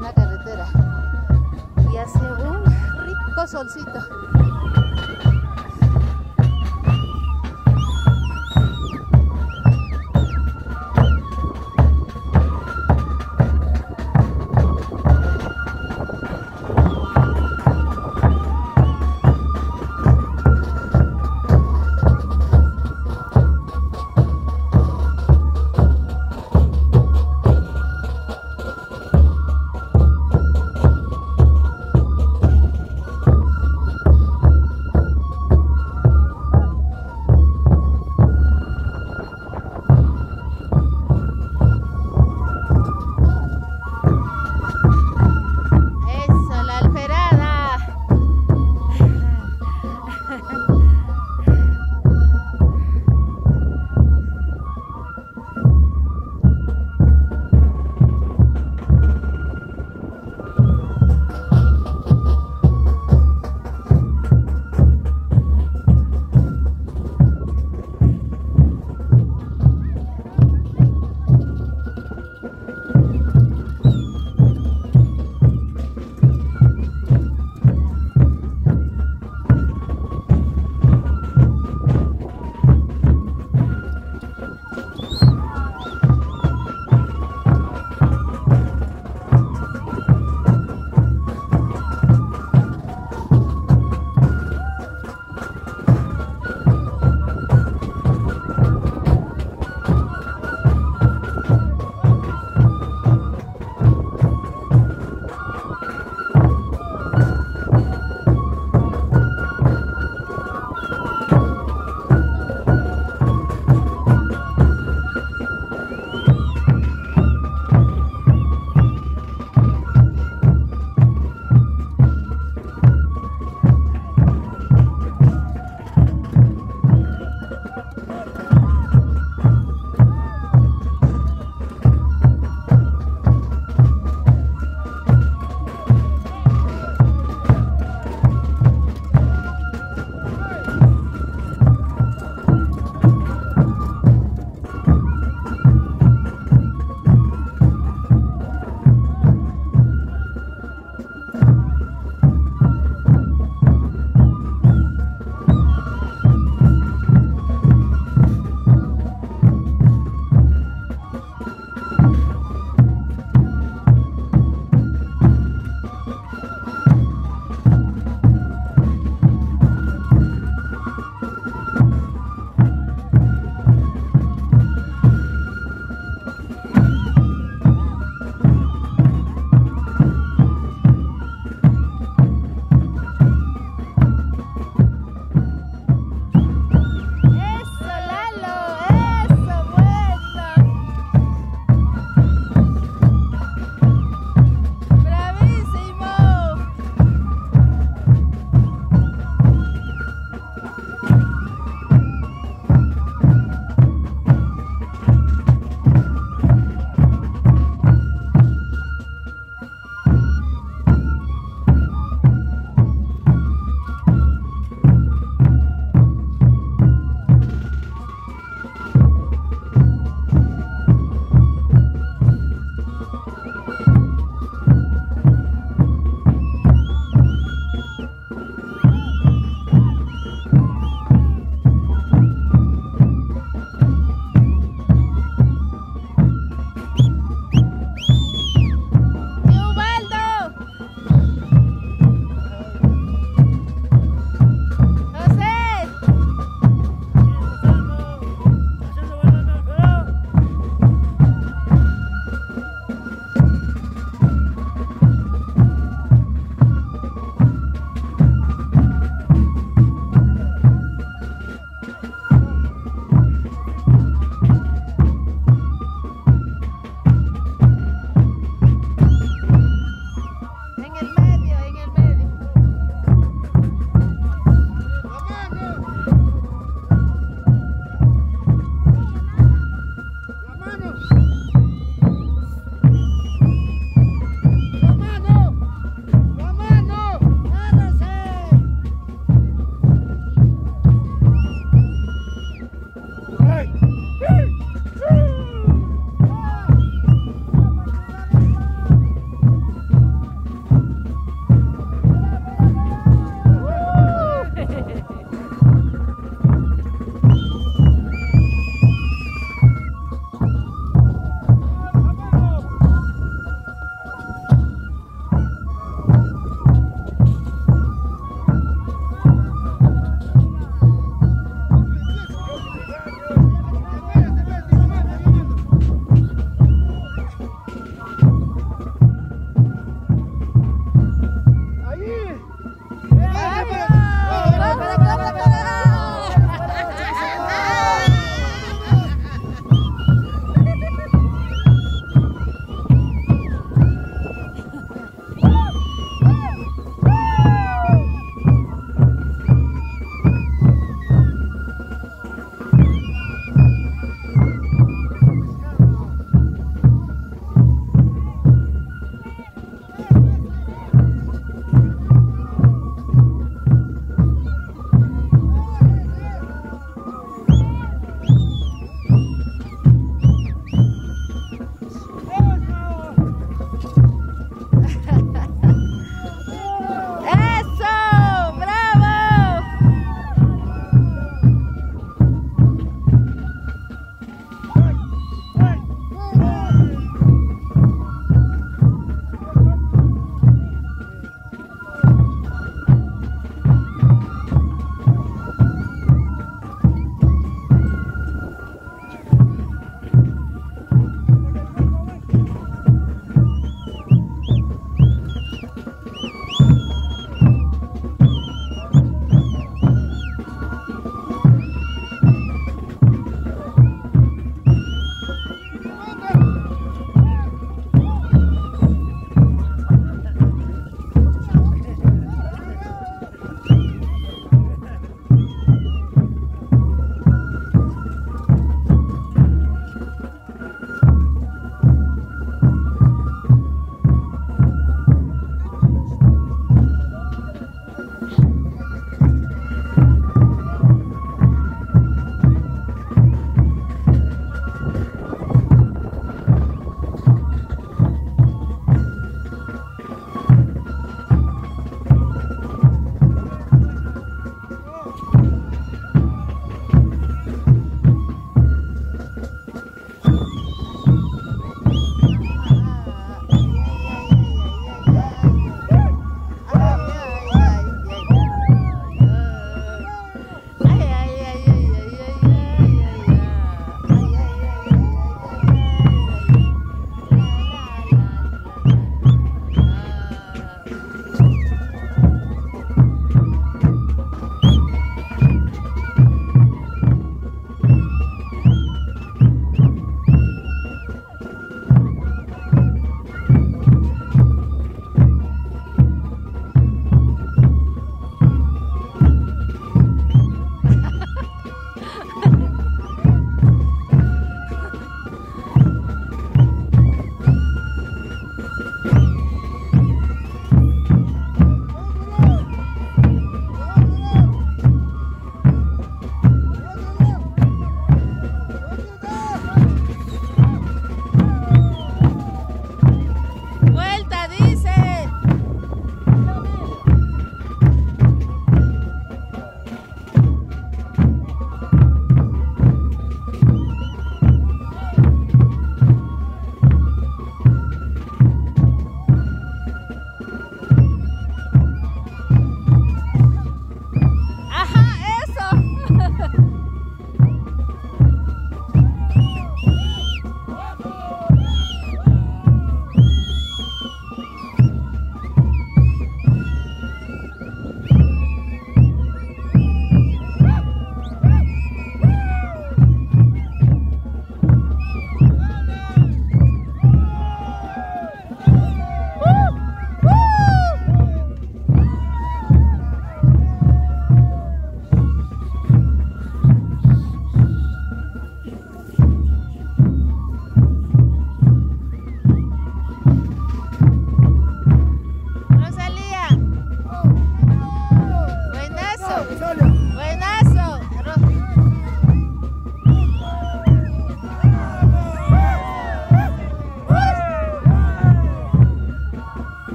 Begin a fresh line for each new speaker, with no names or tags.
plena carretera y hace un rico solcito.